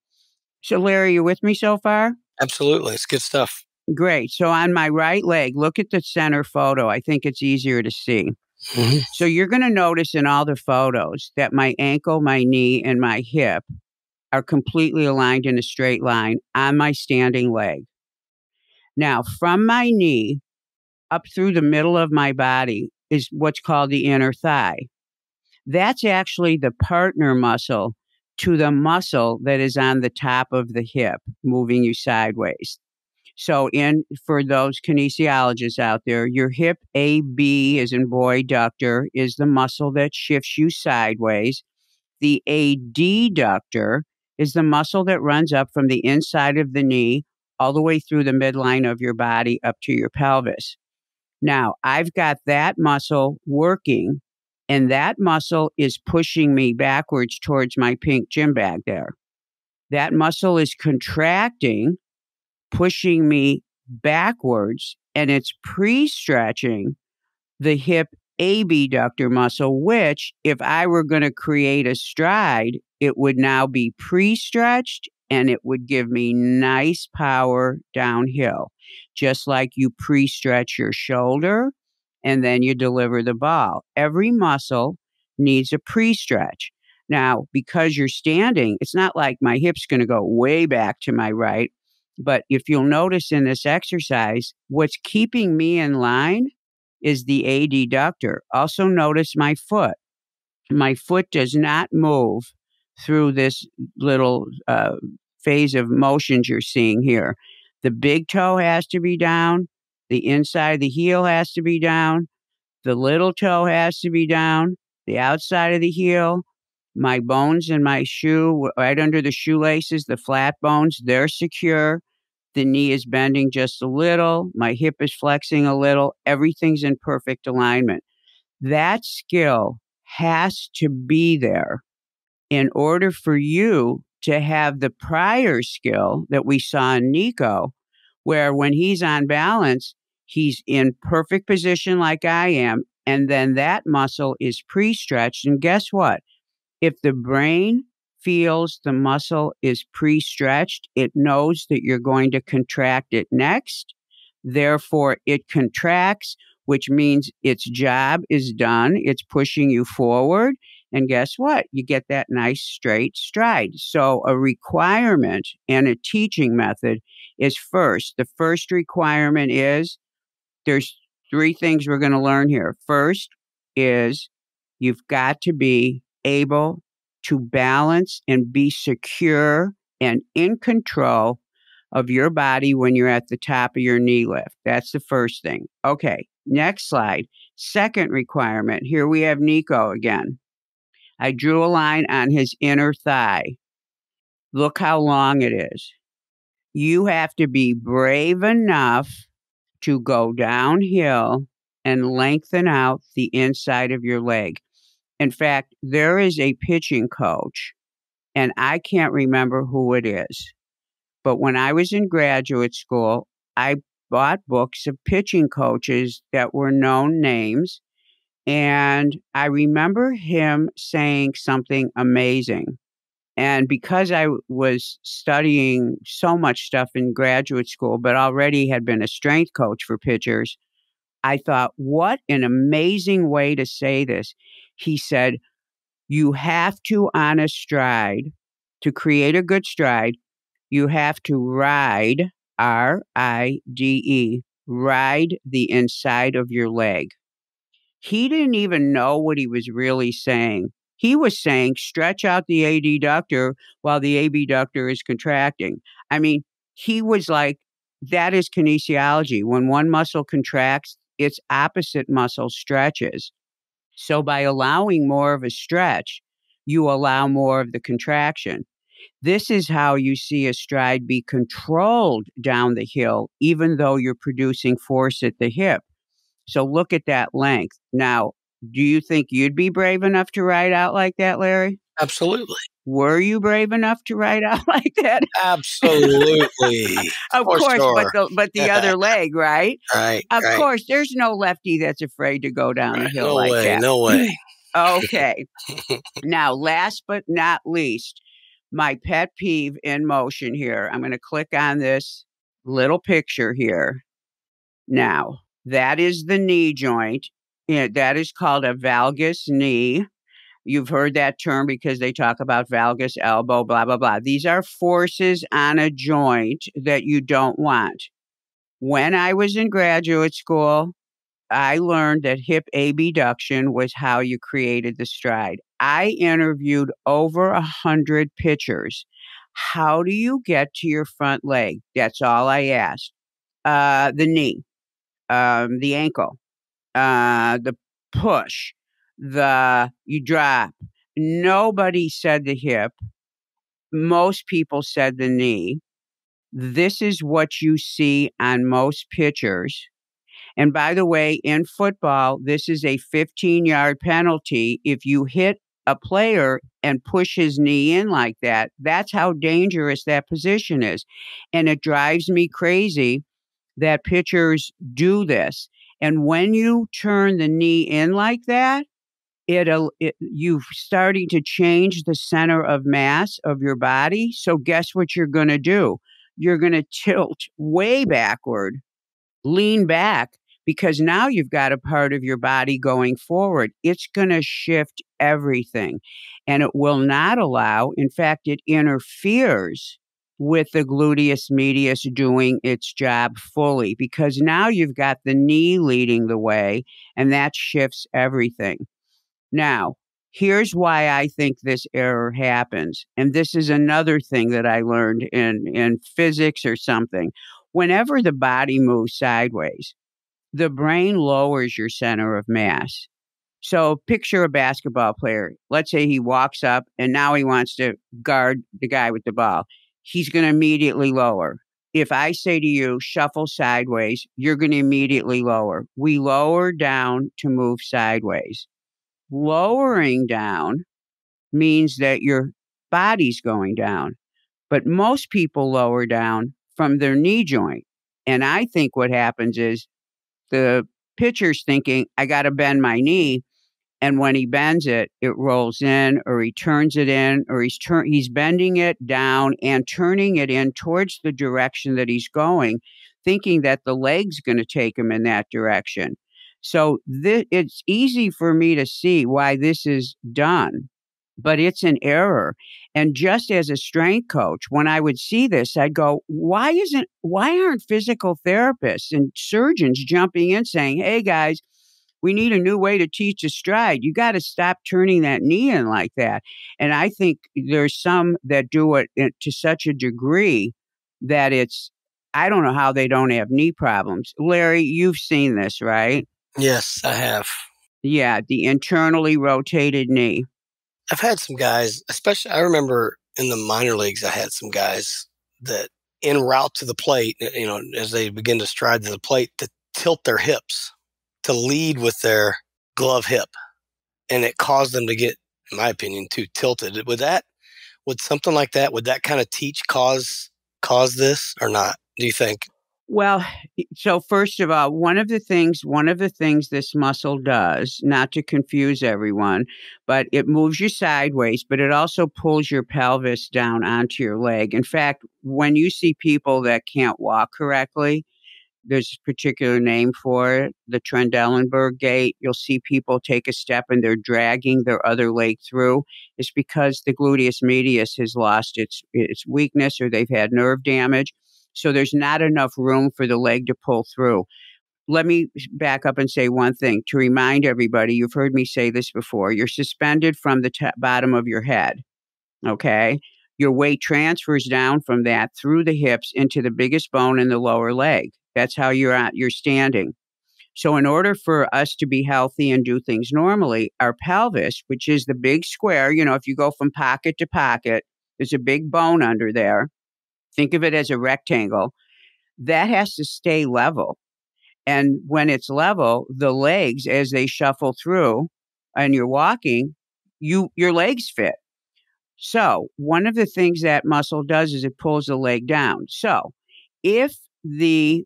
So Larry, you with me so far? Absolutely. It's good stuff. Great. So on my right leg, look at the center photo. I think it's easier to see. Mm-hmm. So you're going to notice in all the photos that my ankle, my knee, and my hip are completely aligned in a straight line on my standing leg. Now, from my knee up through the middle of my body is what's called the inner thigh. That's actually the partner muscle to the muscle that is on the top of the hip, moving you sideways. So, in for those kinesiologists out there, your hip AB, is in boy ductor, is the muscle that shifts you sideways. The adductor is the muscle that runs up from the inside of the knee all the way through the midline of your body up to your pelvis. Now, I've got that muscle working, and that muscle is pushing me backwards towards my pink gym bag there. that muscle is contracting, pushing me backwards, and it's pre stretching the hip abductor muscle, which, if I were going to create a stride, it would now be pre stretched and it would give me nice power downhill, just like you pre stretch your shoulder and then you deliver the ball. Every muscle needs a pre stretch. Now, because you're standing, it's not like my hip's going to go way back to my right. But if you'll notice in this exercise, what's keeping me in line is the adductor. Also, notice my foot. My foot does not move through this little uh, phase of motions you're seeing here. The big toe has to be down, the inside of the heel has to be down, the little toe has to be down, the outside of the heel, my bones in my shoe, right under the shoelaces, the flat bones, they're secure. The knee is bending just a little. My hip is flexing a little. Everything's in perfect alignment. That skill has to be there in order for you to have the prior skill that we saw in Nico, where when he's on balance, he's in perfect position like I am. And then that muscle is pre stretched. And guess what? If the brain feels the muscle is pre stretched, it knows that you're going to contract it next. Therefore, it contracts, which means its job is done. It's pushing you forward. And guess what? You get that nice straight stride. So, a requirement and a teaching method is first. The first requirement is there's three things we're going to learn here. First is you've got to be able to balance and be secure and in control of your body when you're at the top of your knee lift. That's the first thing. Okay, next slide. Second requirement. Here we have Nico again. I drew a line on his inner thigh. Look how long it is. You have to be brave enough to go downhill and lengthen out the inside of your leg. In fact, there is a pitching coach, and I can't remember who it is. But when I was in graduate school, I bought books of pitching coaches that were known names. And I remember him saying something amazing. And because I was studying so much stuff in graduate school, but already had been a strength coach for pitchers, I thought, what an amazing way to say this. He said, You have to, on a stride, to create a good stride, you have to ride, R I D E, ride the inside of your leg. He didn't even know what he was really saying. He was saying stretch out the adductor while the abductor is contracting. I mean, he was like, that is kinesiology. When one muscle contracts, its opposite muscle stretches. So by allowing more of a stretch, you allow more of the contraction. This is how you see a stride be controlled down the hill, even though you're producing force at the hip. So look at that length. Now, do you think you'd be brave enough to ride out like that, Larry? Absolutely. Were you brave enough to ride out [LAUGHS] like that? Absolutely. [LAUGHS] of course, sure. but the but the other [LAUGHS] leg, right? Right. Of right. course, there's no lefty that's afraid to go down right. the hill no like way, that. No way. [CLEARS THROAT] okay. now, last but not least, my pet peeve in motion here. I'm going to click on this little picture here. Now, that is the knee joint. Yeah, that is called a valgus knee. You've heard that term because they talk about valgus elbow, blah, blah, blah. These are forces on a joint that you don't want. When I was in graduate school, I learned that hip abduction was how you created the stride. I interviewed over a hundred pitchers. How do you get to your front leg? That's all I asked. Uh, the knee, um, the ankle, uh, the push, the you drop. Nobody said the hip. Most people said the knee. This is what you see on most pitchers. And by the way, in football, this is a 15 yard penalty if you hit a player and push his knee in like that, that's how dangerous that position is. And it drives me crazy that pitchers do this. And when you turn the knee in like that, it'll it, you starting to change the center of mass of your body. So guess what you're going to do? You're going to tilt way backward, lean back because now you've got a part of your body going forward. It's going to shift everything and it will not allow, in fact, it interferes with the gluteus medius doing its job fully because now you've got the knee leading the way and that shifts everything. Now, here's why I think this error happens. And this is another thing that I learned in, in physics or something. Whenever the body moves sideways, the brain lowers your center of mass. So picture a basketball player. Let's say he walks up and now he wants to guard the guy with the ball. He's going to immediately lower. If I say to you, shuffle sideways, you're going to immediately lower. We lower down to move sideways. Lowering down means that your body's going down. But most people lower down from their knee joint. And I think what happens is the pitcher's thinking, I got to bend my knee. And when he bends it, it rolls in, or he turns it in, or he's he's bending it down and turning it in towards the direction that he's going, thinking that the leg's going to take him in that direction. So th- it's easy for me to see why this is done, but it's an error. And just as a strength coach, when I would see this, I'd go, why isn't, why aren't physical therapists and surgeons jumping in saying, hey guys, we need a new way to teach a stride. You got to stop turning that knee in like that. And I think there's some that do it eh, to such a degree that it's, I don't know how they don't have knee problems. Larry, you've seen this, right? Yes, I have. Yeah, the internally rotated knee. I've had some guys, especially I remember in the minor leagues, I had some guys that en route to the plate, eh, you know, as they begin to stride to the plate, to tilt their hips, to lead with their glove hip. And it caused them to get, in my opinion, too tilted. Would that, would something like that, would that kind of teach cause, cause this or not? Do you think? Well, so first of all, one of the things one of the things this muscle does, not to confuse everyone, but it moves you sideways, but it also pulls your pelvis down onto your leg. In fact, when you see people that can't walk correctly, there's a particular name for it, the Trendelenburg gait. You'll see people take a step and they're dragging their other leg through. It's because the gluteus medius has lost its its weakness or they've had nerve damage so there's not enough room for the leg to pull through. Let me back up and say one thing to remind everybody you've heard me say this before. You're suspended from the t- bottom of your head. Okay. Your weight transfers down from that through the hips into the biggest bone in the lower leg. That's how you're at, you're standing. So, in order for us to be healthy and do things normally, our pelvis, which is the big square, you know, if you go from pocket to pocket, there's a big bone under there. Think of it as a rectangle. That has to stay level. And when it's level, the legs, as they shuffle through and you're walking, you your legs fit. So one of the things that muscle does is it pulls the leg down. So if the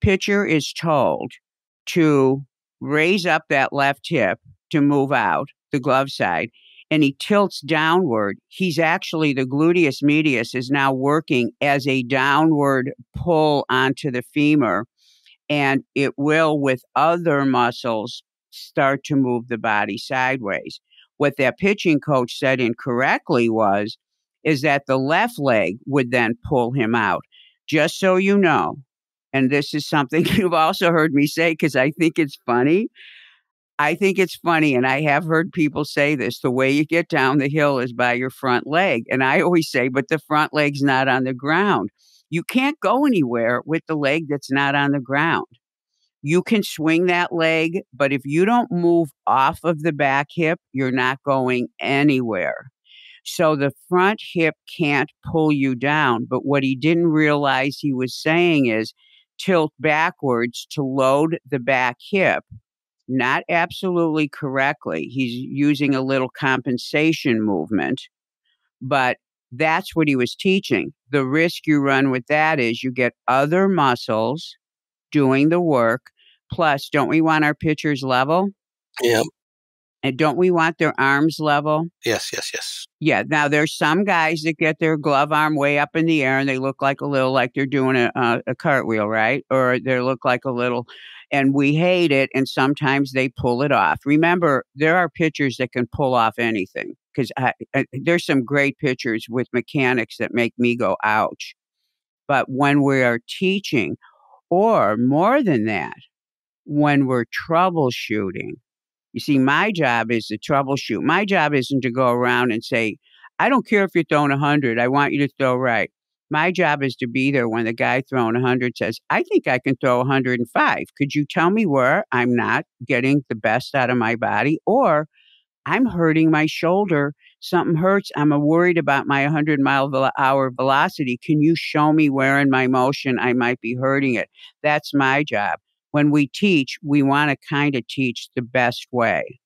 pitcher is told to raise up that left hip to move out the glove side, and he tilts downward, he's actually the gluteus medius is now working as a downward pull onto the femur. And it will, with other muscles, start to move the body sideways. What that pitching coach said incorrectly was, is that the left leg would then pull him out. Just so you know, and this is something [LAUGHS] you've also heard me say because I think it's funny. I think it's funny, and I have heard people say this the way you get down the hill is by your front leg. And I always say, but the front leg's not on the ground. You can't go anywhere with the leg that's not on the ground. You can swing that leg, but if you don't move off of the back hip, you're not going anywhere. So the front hip can't pull you down. But what he didn't realize he was saying is tilt backwards to load the back hip not absolutely correctly. He's using a little compensation movement, but that's what he was teaching. The risk you run with that is you get other muscles doing the work. Plus, don't we want our pitchers level? Yeah. And don't we want their arms level? Yes, yes, yes. Yeah. Now there's some guys that get their glove arm way up in the air and they look like a little like they're doing a, a, a cartwheel, right? Or they look like a little, and we hate it. And sometimes they pull it off. Remember, there are pitchers that can pull off anything because there's some great pitchers with mechanics that make me go ouch. But when we are teaching, or more than that, when we're troubleshooting, you see, my job is to troubleshoot. My job isn't to go around and say, I don't care if you're throwing 100, I want you to throw right. My job is to be there when the guy throwing 100 says, I think I can throw 105. Could you tell me where I'm not getting the best out of my body? Or I'm hurting my shoulder. Something hurts. I'm worried about my 100 mile hour velocity. Can you show me where in my motion I might be hurting it? That's my job when we teach, we want to kind of teach the best way.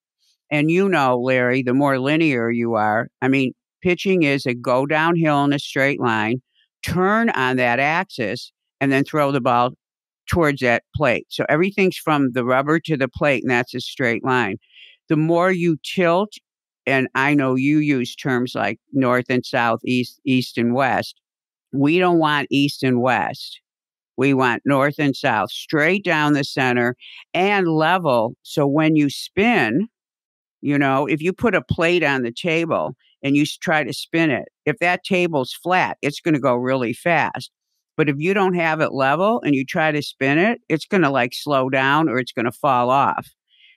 And you know, Larry, the more linear you are, I mean, pitching is a go downhill in a straight line, turn on that axis, and then throw the ball towards that plate. So everything's from the rubber to the plate, and that's a straight line. The more you tilt, and I know you use terms like north and south, east, east and west. We don't want east and west. We want north and south, straight down the center and level. So when you spin, you know, if you put a plate on the table and you try to spin it, if that table's flat, it's going to go really fast. But if you don't have it level and you try to spin it, it's going to like slow down or it's going to fall off.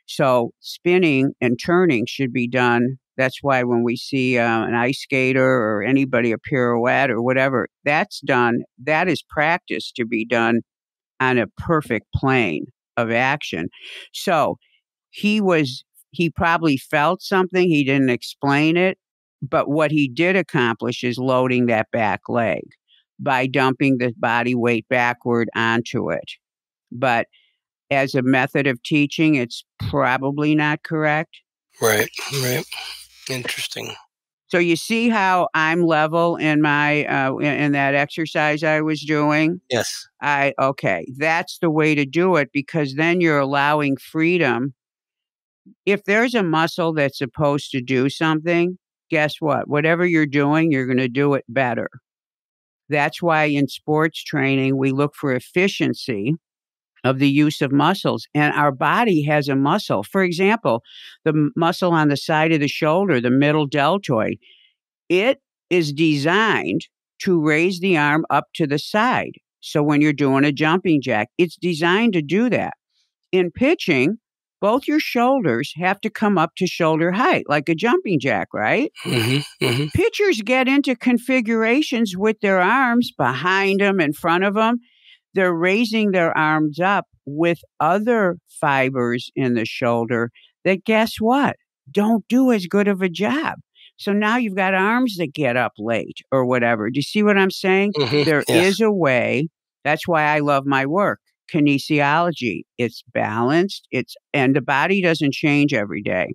So spinning and turning should be done that's why when we see uh, an ice skater or anybody a pirouette or whatever, that's done. That is practice to be done on a perfect plane of action. So he was, he probably felt something. He didn't explain it. But what he did accomplish is loading that back leg by dumping the body weight backward onto it. But as a method of teaching, it's probably not correct. Right, right. Interesting. So you see how I'm level in my uh, in, that exercise I was doing. Yes. I okay. That's the way to do it because then you're allowing freedom. If there's a muscle that's supposed to do something, guess what? Whatever you're doing, you're going to do it better. That's why in sports training we look for efficiency of the use of muscles. And our body has a muscle. For example, the muscle on the side of the shoulder, the middle deltoid, it is designed to raise the arm up to the side. So when you're doing a jumping jack, it's designed to do that. In pitching, both your shoulders have to come up to shoulder height, like a jumping jack, right? Mm-hmm, mm-hmm. Pitchers get into configurations with their arms behind them, in front of them, they're raising their arms up with other fibers in the shoulder that guess what? Don't do as good of a job. So now you've got arms that get up late or whatever. Do you see what I'm saying? Mm-hmm. There yes. is a way. That's why I love my work. Kinesiology. It's balanced. It's and the body doesn't change every day.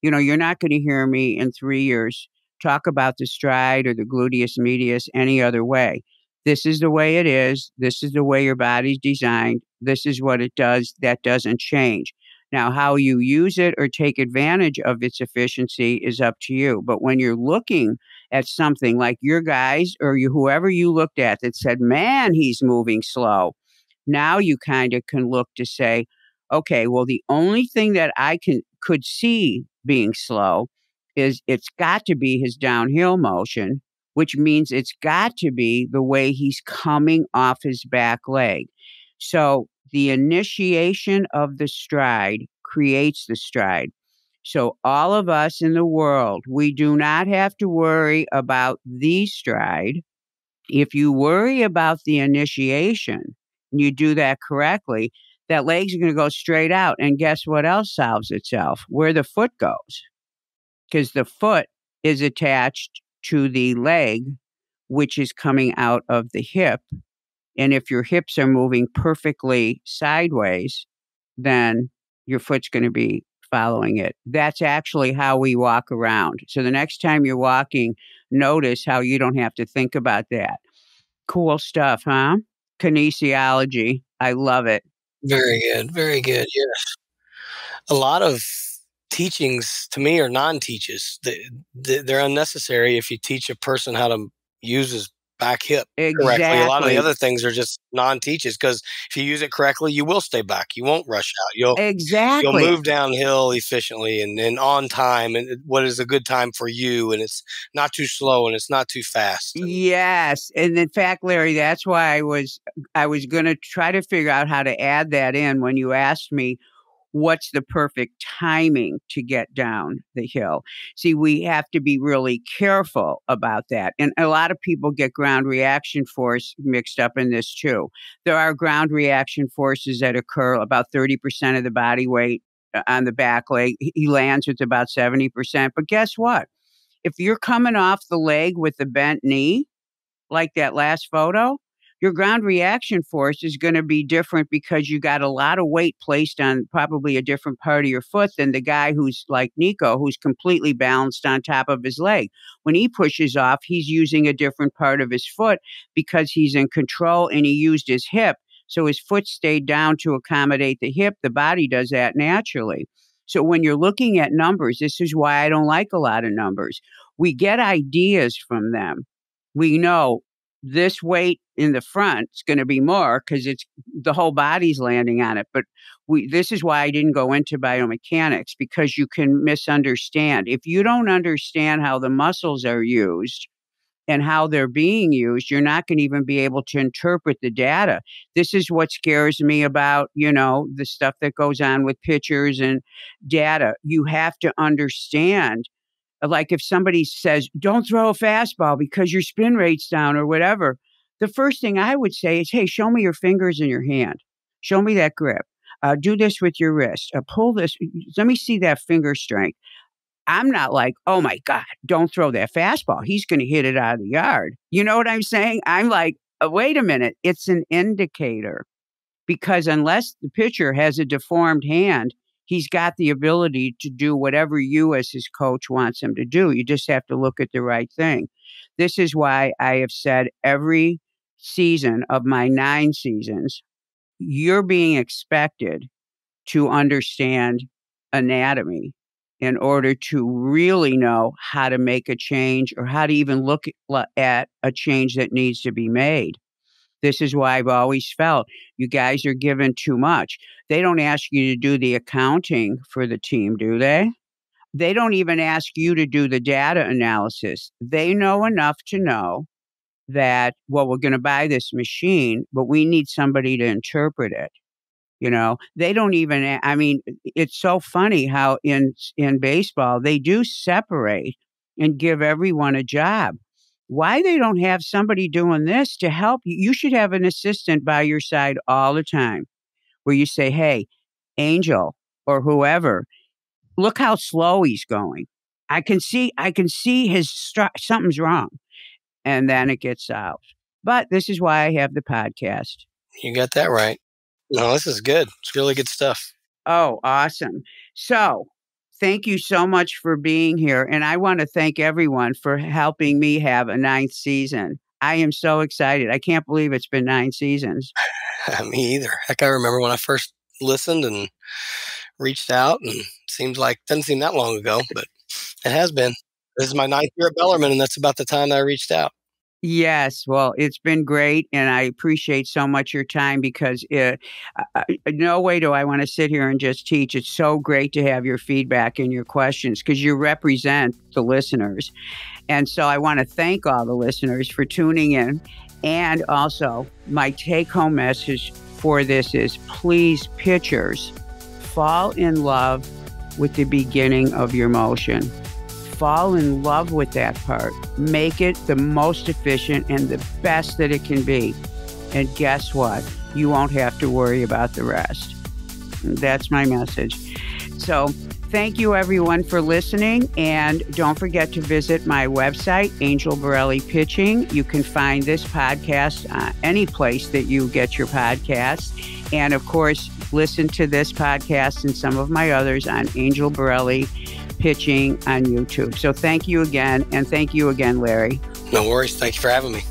You know, you're not going to hear me in three years talk about the stride or the gluteus medius any other way. This is the way it is. This is the way your body's designed. This is what it does. That doesn't change. Now, how you use it or take advantage of its efficiency is up to you. But when you're looking at something like your guys or you, whoever you looked at that said, man, he's moving slow, now you kind of can look to say, okay, well, the only thing that I can could see being slow is it's got to be his downhill motion which means it's got to be the way he's coming off his back leg. So the initiation of the stride creates the stride. So, all of us in the world, we do not have to worry about the stride. If you worry about the initiation and you do that correctly, that leg's going to go straight out. And guess what else solves itself? Where the foot goes. Because the foot is attached to the leg, which is coming out of the hip. And if your hips are moving perfectly sideways, then your foot's going to be following it. That's actually how we walk around. So the next time you're walking, notice how you don't have to think about that. Cool stuff, huh? Kinesiology. I love it. Very good. Very good. Yes. A lot of teachings to me are non-teaches. They're unnecessary if you teach a person how to use his back hip exactly. correctly. A lot of the other things are just non-teaches because if you use it correctly, you will stay back. You won't rush out. You'll exactly you'll move downhill efficiently and, and on time and what is a good time for you. And it's not too slow and it's not too fast. Yes, and in fact, Larry, that's why I was I was going to try to figure out how to add that in when you asked me what's the perfect timing to get down the hill. See, we have to be really careful about that. And a lot of people get ground reaction force mixed up in this too. There are ground reaction forces that occur about 30% of the body weight uh, on the back leg. He lands with about 70%. But guess what? If you're coming off the leg with the bent knee, like that last photo, your ground reaction force is going to be different because you got a lot of weight placed on probably a different part of your foot than the guy who's like Nico, who's completely balanced on top of his leg. When he pushes off, he's using a different part of his foot because he's in control and he used his hip. So his foot stayed down to accommodate the hip. The body does that naturally. So when you're looking at numbers, this is why I don't like a lot of numbers. We get ideas from them. We know this weight in the front is going to be more because it's the whole body's landing on it. But we this is why I didn't go into biomechanics because you can misunderstand. If you don't understand how the muscles are used and how they're being used, you're not going to even be able to interpret the data. This is what scares me about, you know, the stuff that goes on with pictures and data. You have to understand like if somebody says, don't throw a fastball because your spin rate's down or whatever, the first thing I would say is, hey, show me your fingers in your hand. Show me that grip. Uh, do this with your wrist. Uh, pull this. Let me see that finger strength. I'm not like, oh my God, don't throw that fastball. He's going to hit it out of the yard. You know what I'm saying? I'm like, uh, wait a minute. It's an indicator because unless the pitcher has a deformed hand, he's got the ability to do whatever you as his coach wants him to do. You just have to look at the right thing. This is why I have said every season of my nine seasons, you're being expected to understand anatomy in order to really know how to make a change or how to even look at a change that needs to be made. This is why I've always felt you guys are given too much. They don't ask you to do the accounting for the team, do they? They don't even ask you to do the data analysis. They know enough to know that, well, we're going to buy this machine, but we need somebody to interpret it. You know, they don't even, I mean, it's so funny how in, in baseball, they do separate and give everyone a job why they don't have somebody doing this to help you. You should have an assistant by your side all the time where you say, Hey, Angel or whoever, look how slow he's going. I can see, I can see his stru- something's wrong. And then it gets out. But this is why I have the podcast. You got that right. No, this is good. It's really good stuff. Oh, awesome. So Thank you so much for being here. And I want to thank everyone for helping me have a ninth season. I am so excited. I can't believe it's been nine seasons. [LAUGHS] me either. Heck, I remember when I first listened and reached out, and seems like doesn't seem that long ago, but it has been. This is my ninth year at Bellarmine, and that's about the time I reached out. Yes, well, it's been great, and I appreciate so much your time because it, uh, no way do I want to sit here and just teach. It's so great to have your feedback and your questions because you represent the listeners. And so I want to thank all the listeners for tuning in. And also, my take home message for this is please, pitchers, fall in love with the beginning of your motion fall in love with that part. Make it the most efficient and the best that it can be. And guess what? You won't have to worry about the rest. That's my message. So, thank you everyone for listening. And don't forget to visit my website, Angel Borrelli Pitching. You can find this podcast uh, any place that you get your podcasts. And of course, listen to this podcast and some of my others on Angel Borrelli pitching on YouTube. So thank you again. And thank you again, Larry. No worries. Thank you for having me.